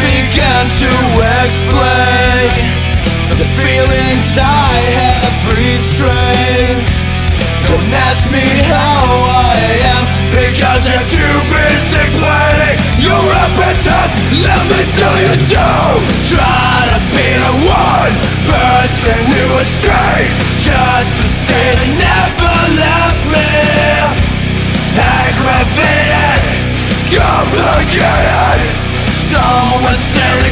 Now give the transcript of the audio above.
began to explain The feelings I have restrained. Don't ask me how I am Because you're too busy planning. Your appetite Let me tell you don't Try to be the one person who is straight Just to say they never left me. Aggravated Complicated necessary